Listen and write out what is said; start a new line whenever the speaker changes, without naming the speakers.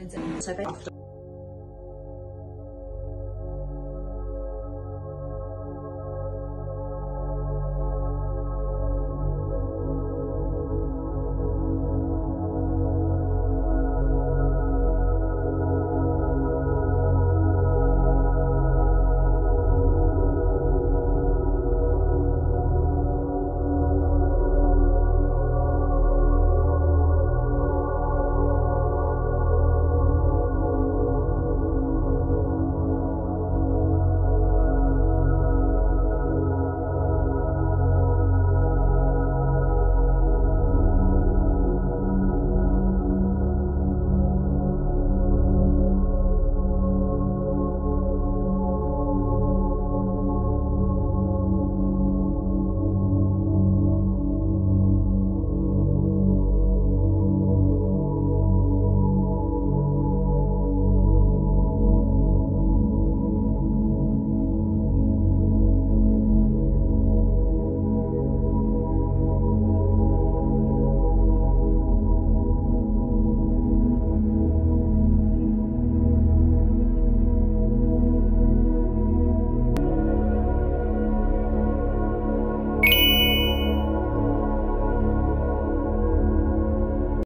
loads of so after